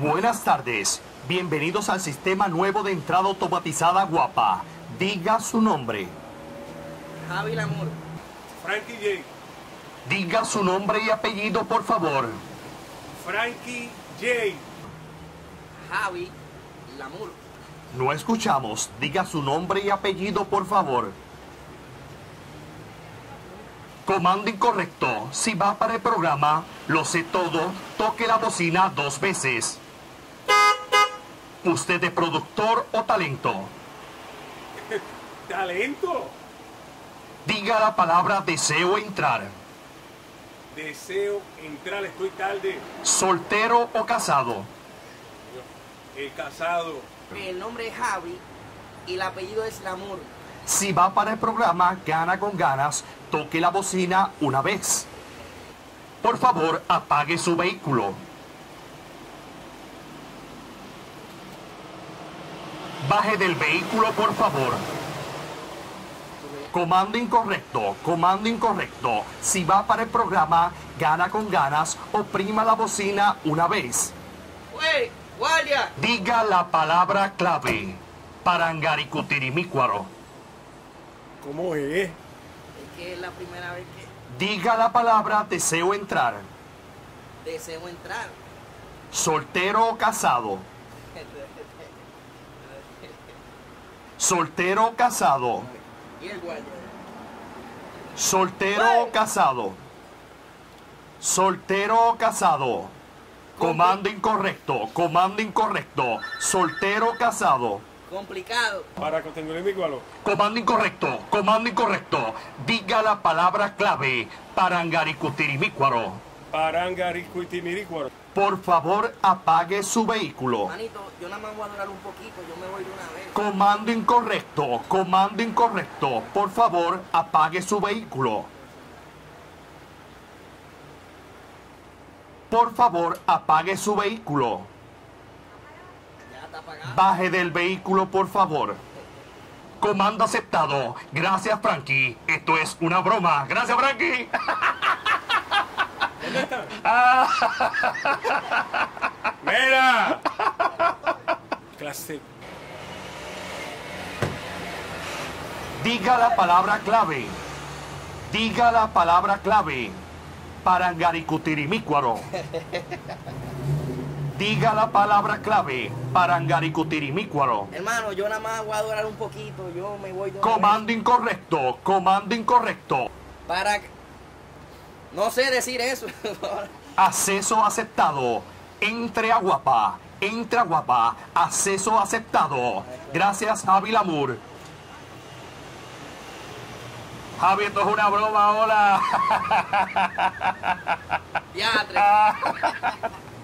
Buenas tardes. Bienvenidos al sistema nuevo de entrada automatizada Guapa. Diga su nombre. Javi Lamour. Frankie J. Diga su nombre y apellido, por favor. Frankie J. Javi Lamour. No escuchamos. Diga su nombre y apellido, por favor. Comando incorrecto. Si va para el programa, lo sé todo, toque la bocina dos veces. ¿Usted es productor o talento? Talento. Diga la palabra deseo entrar. Deseo entrar, estoy tarde. ¿Soltero o casado? He casado. El nombre es Javi y el apellido es Lamour. Si va para el programa Gana con Ganas, toque la bocina una vez. Por favor, apague su vehículo. Baje del vehículo, por favor. Comando incorrecto, comando incorrecto. Si va para el programa Gana con Ganas, oprima la bocina una vez. ¡Wey! ¡Guardia! Diga la palabra clave. Parangaricutirimícuaro. ¿Cómo es? Es que es la primera vez que Diga la palabra deseo entrar. deseo entrar. Soltero o casado. Soltero o casado. y el guardia. Soltero o casado. Soltero o casado. Comando incorrecto. Comando incorrecto. Soltero o casado. Complicado. Para igualo. Comando incorrecto. Comando incorrecto. Diga la palabra clave. Parangaricutirimícuaro. Parangaricuitimiricuaro. Por favor, apague su vehículo. Manito, yo nada más voy a durar un poquito, yo me voy de una vez. Comando incorrecto, comando incorrecto. Por favor, apague su vehículo. Por favor, apague su vehículo. Baje del vehículo, por favor. Comando aceptado. Gracias, Frankie. Esto es una broma. Gracias, Frankie. ¡Mira! Clase. Diga la palabra clave. Diga la palabra clave. Parangaricutirimícuaro. Diga la palabra clave. Parangaricutirimícuaro. Hermano, yo nada más voy a durar un poquito, yo me voy Comando incorrecto. Comando incorrecto. Para... No sé decir eso. Acceso aceptado. Entre a guapa. Entre a guapa. Acceso aceptado. Gracias, Javi Lamour. Javi, esto es una broma, hola. Diatre.